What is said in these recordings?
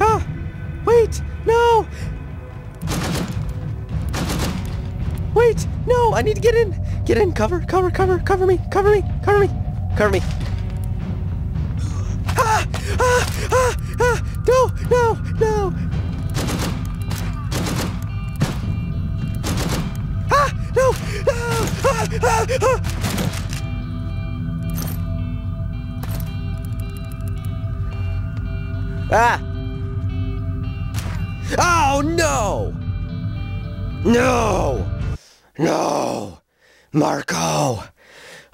Ah! Wait! No! Wait! No! I need to get in! Get in! Cover! Cover! Cover! Cover me! Cover me! Cover me! Cover me! No! No! Ah! No! Ah! Ah! Ah! ah! Ah! Oh no! No! No! Marko!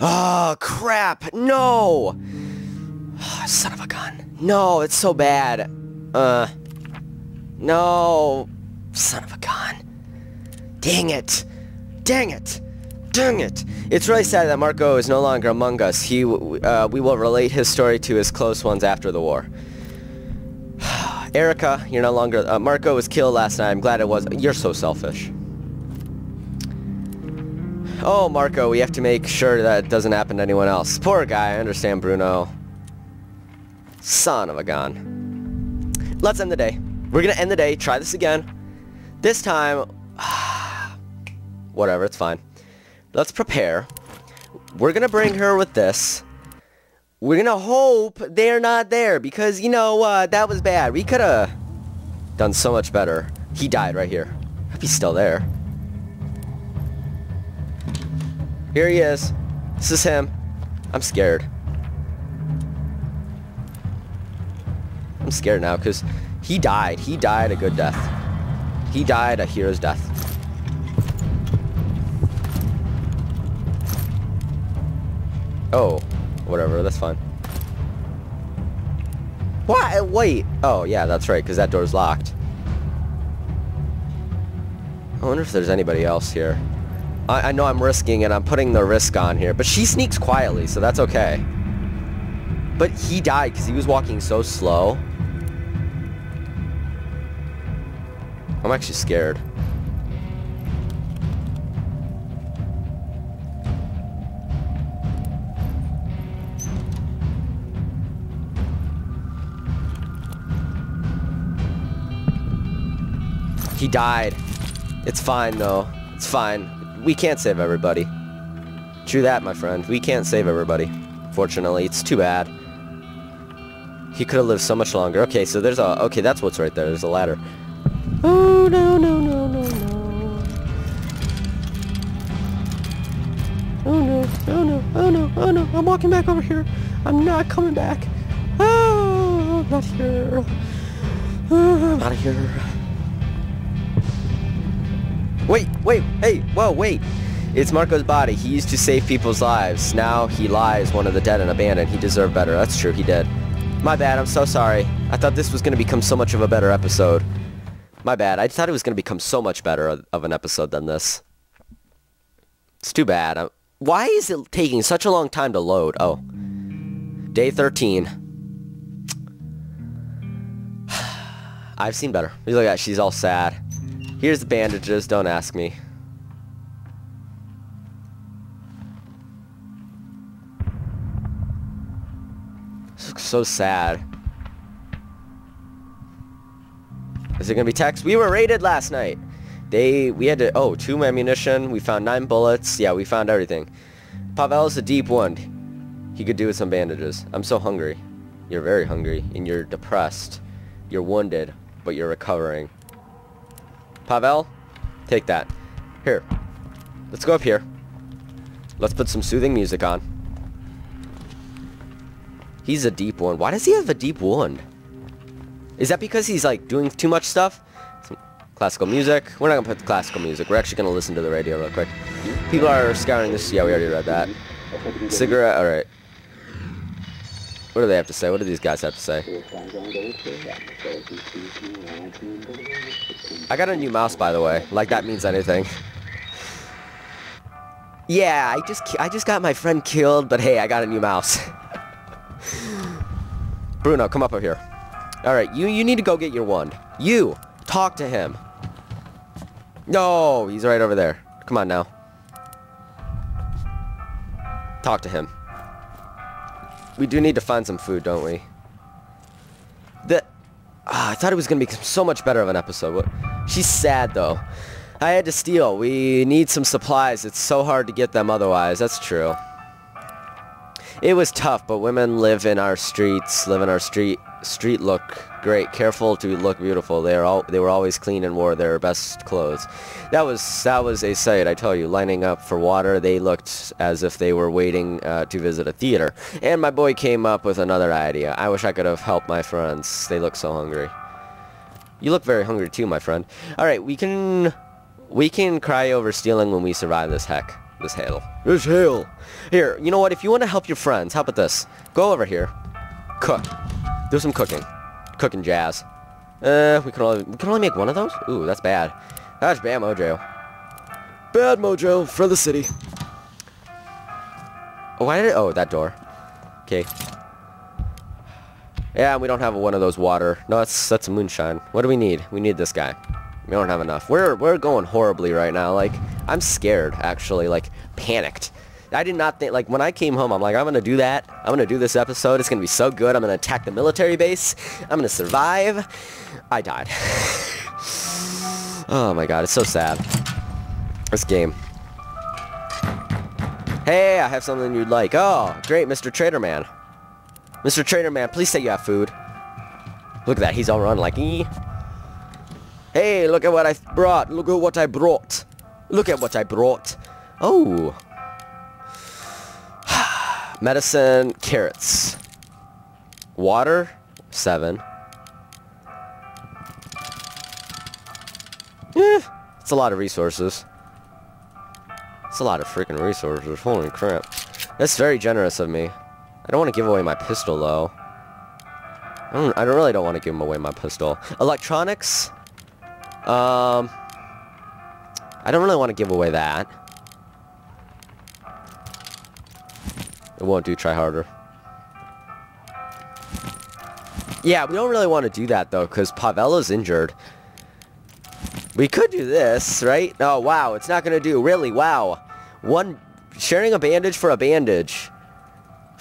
Oh crap! No! Ah, son of a gun. No, it's so bad. Uh. No. Son of a gun. Dang it. Dang it. Dang it. It's really sad that Marko is no longer among us. He, uh, we will relate his story to his close ones after the war. Erica, you're no longer... Uh, Marko was killed last night. I'm glad it was... You're so selfish. Oh, Marko, we have to make sure that doesn't happen to anyone else. Poor guy, I understand, Bruno. Son of a gun. Let's end the day. We're gonna end the day. Try this again. This time... Whatever, it's fine. Let's prepare. We're gonna bring her with this. We're gonna hope they're not there because, you know, uh, that was bad. We could have done so much better. He died right here. Hope he's still there. Here he is. This is him. I'm scared. Scared now because he died. He died a good death. He died a hero's death. Oh, whatever. That's fine. Why? Wait. Oh, yeah, that's right, because that door's locked. I wonder if there's anybody else here. I, I know I'm risking it. I'm putting the risk on here. But she sneaks quietly, so that's okay. But he died because he was walking so slow. I'm actually scared. He died. It's fine, though. It's fine. We can't save everybody. True that, my friend. We can't save everybody. Fortunately, it's too bad. He could have lived so much longer. Okay, so there's a... Okay, that's what's right there. There's a ladder. Walking back over here. I'm not coming back. Oh, I'm not here. Oh, I'm out of here. Wait, wait, hey, whoa, wait. It's Marko's body. He used to save people's lives. Now he lies one of the dead and abandoned. He deserved better. That's true, he did. My bad, I'm so sorry. I thought this was going to become so much of a better episode. My bad. I thought it was going to become so much better of- an episode than this. It's too bad. I- Why is it taking such a long time to load? Oh. Day 13. I've seen better. Look at that. She's all sad. Here's the bandages. Don't ask me. This looks so sad. Is it gonna be text? We were raided last night. They, we had to, oh, two ammunition. We found nine bullets. Yeah, we found everything. Pavel's a deep wound. He could do with some bandages. I'm so hungry. You're very hungry, and you're depressed. You're wounded, but you're recovering. Pavel, take that. Here. Let's go up here. Let's put some soothing music on. He's a deep wound. Why does he have a deep wound? Is that because he's like doing too much stuff? Classical music. We're not gonna put the classical music. We're actually gonna listen to the radio real quick. People are scouring this. Yeah, we already read that. Cigarette. All right. What do they have to say? What do these guys have to say? I got a new mouse, by the way. Like that means anything. Yeah, I just I just got my friend killed, but hey, I got a new mouse. Bruno, come up over here. Alright, you, you need to go get your wand. You! Talk to him. No, he's right over there. Come on now. Talk to him. We do need to find some food, don't we? The... Ah, I thought it was going to be so much better of an episode. She's sad, though. I had to steal. We need some supplies. It's so hard to get them otherwise. That's true. It was tough, but women live in our streets, live in our street, street look great, careful to look beautiful. They are all, they were always clean and wore their best clothes. That was, that was a sight, I tell you, lining up for water. They looked as if they were waiting uh, to visit a theater. And my boy came up with another idea. I wish I could have helped my friends. They look so hungry. You look very hungry too, my friend. Alright, we can, we can cry over stealing when we survive this heck. This hail. This hail. Here, you know what? If you want to help your friends, how about this? Go over here. Cook. Do some cooking. Cooking jazz. Uh, we can only we can only make one of those? Ooh, that's bad. That's bad mojo. Bad mojo for the city. Oh, why did it? Oh, that door. Okay. Yeah, we don't have one of those water. No, that's that's moonshine. What do we need? We need this guy. We don't have enough. We're we're going horribly right now. Like I'm scared, actually. Like panicked. I did not think, like, when I came home, I'm like, I'm going to do that. I'm going to do this episode. It's going to be so good. I'm going to attack the military base. I'm going to survive. I died. oh my god, it's so sad. This game. Hey, I have something you'd like. Oh, great, Mr. Trader Man. Mr. Trader Man, please say you have food. Look at that, he's all run like. Hey, look at what I brought. Look at what I brought. Look at what I brought. Oh. Medicine, carrots. Water, seven. Eh, it's a lot of resources. It's a lot of freaking resources. Holy crap. That's very generous of me. I don't want to give away my pistol, though. I don't, I really don't want to give away my pistol. Electronics? Um... I don't really want to give away that. It won't do try harder. Yeah, we don't really want to do that, though, because Pavelo's injured. We could do this, right? Oh, wow, it's not going to do. Really, wow. One, sharing a bandage for a bandage.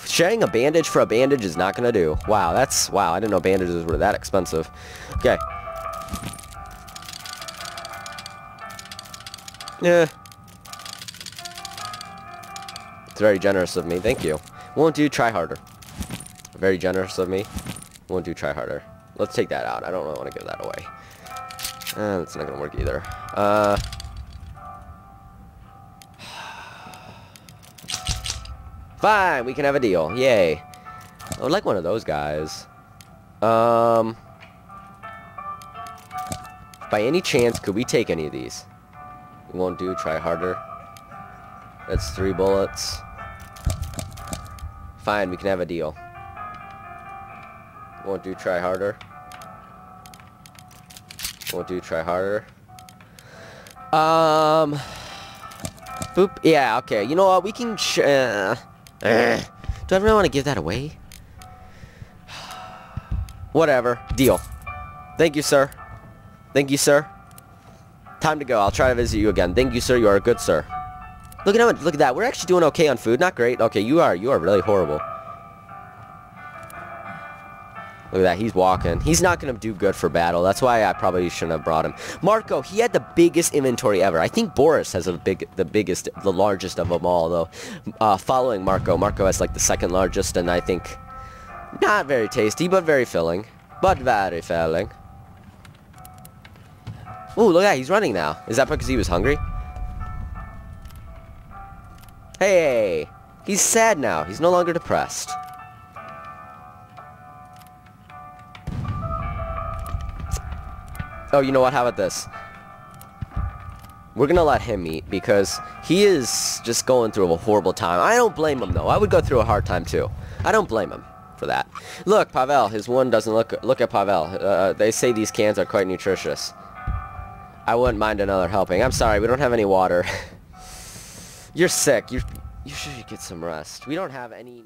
Sharing a bandage for a bandage is not going to do. Wow, that's, wow, I didn't know bandages were that expensive. Okay. Yeah. It's very generous of me. Thank you. Won't do try harder. Very generous of me. Won't do try harder. Let's take that out. I don't really want to give that away. Uh, that's not going to work either. Uh... Fine, we can have a deal. Yay. I would like one of those guys. Um... By any chance, could we take any of these? We won't do try harder. That's three bullets. Fine, we can have a deal. Won't do try harder. Won't do try harder. Um... Boop. Yeah, okay. You know what? We can... Uh, uh, do I really want to give that away? Whatever. Deal. Thank you, sir. Thank you, sir. Time to go. I'll try to visit you again. Thank you, sir. You are a good sir. Look at how much, look at that. We're actually doing okay on food. Not great. Okay, you are. You are really horrible. Look at that. He's walking. He's not going to do good for battle. That's why I probably shouldn't have brought him. Marko, he had the biggest inventory ever. I think Boris has a big, the biggest, the largest of them all, though. Uh, following Marko. Marko has like the second largest, and I think not very tasty, but very filling. But very filling. Ooh, look at that. He's running now. Is that because he was hungry? Hey! He's sad now. He's no longer depressed. Oh, you know what? How about this? We're gonna let him eat because he is just going through a horrible time. I don't blame him though. I would go through a hard time too. I don't blame him for that. Look, Pavel, his one doesn't look. Look at Pavel. Uh, they say these cans are quite nutritious. I wouldn't mind another helping. I'm sorry, we don't have any water. You're sick. You you should get some rest. We don't have any.